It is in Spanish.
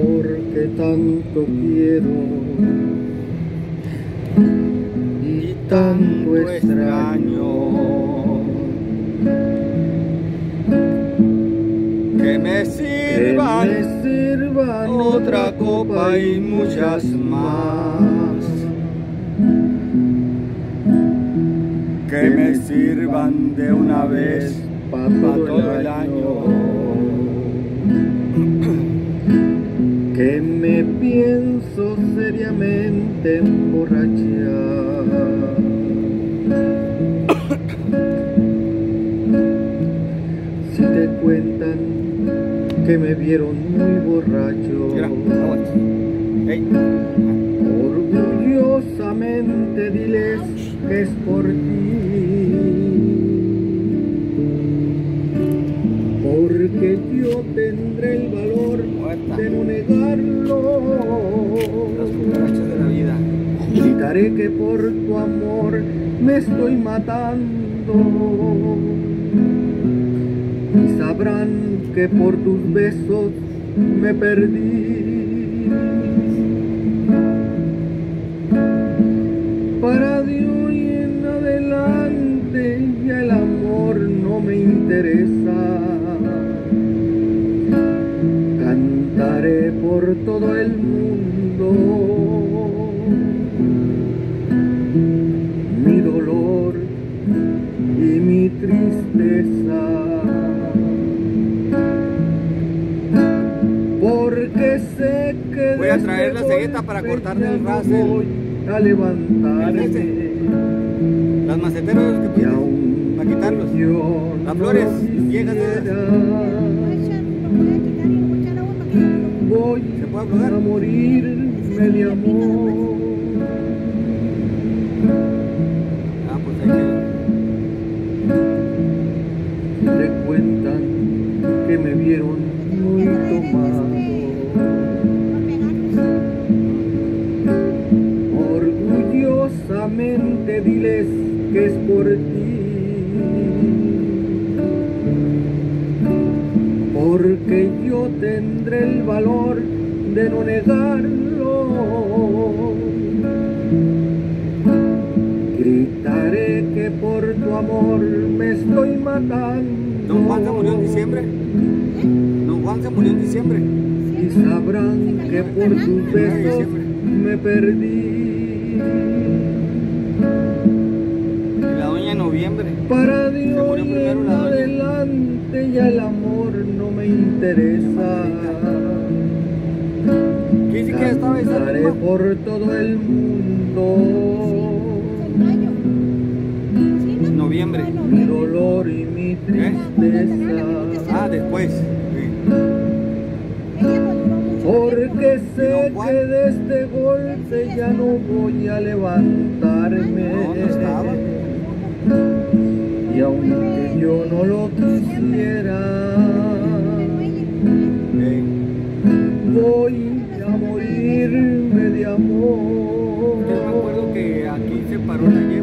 Porque tanto quiero y tanto extraño que me que sirvan me sirvan otra copa y muchas más. Que me sirvan de una vez para todo el año. Pienso seriamente emborrachar. Si te cuentan que me vieron muy borracho, orgullosamente diles que es por ti. Porque yo tendré el valor de no negarlo. Gritaré que por tu amor me estoy matando. Y sabrán que por tus besos me perdí. Para de hoy en adelante ya el amor no me interesa. Cantaré por todo el mundo tristeza. Porque sé que Voy a traer la cegueta para ya el voy a levantarme. Este. Las maceteras que aún para quitarlos. Las flores viejas de. Voy ¿Se puede aflojar? a morirme de amor. Me vieron muy tomado. Orgullosamente diles que es por ti. Porque yo tendré el valor de no negarlo. Don Juan se murió en diciembre. Don Juan se murió en diciembre. Y sabrán que por tus besos me perdí. La doña en noviembre. Para de Se murió hoy primero en la doña. adelante ya el amor no me interesa. ¿Qué dice que estaba esa Cantaré por todo el mundo noviembre. Mi dolor y mi tristeza. Ah, después. Porque sé que de este golpe ya no voy a levantarme. Y aunque yo no lo quisiera, voy a morirme de amor. Yo me acuerdo que aquí se paró la